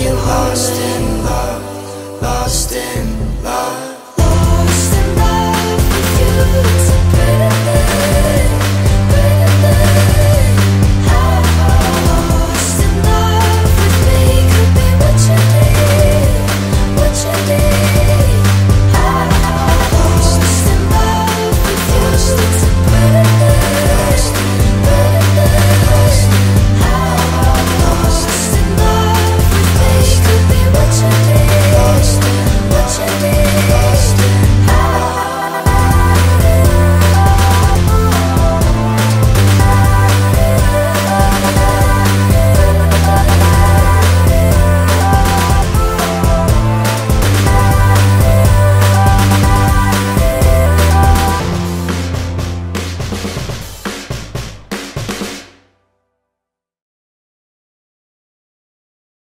you lost in love, lost in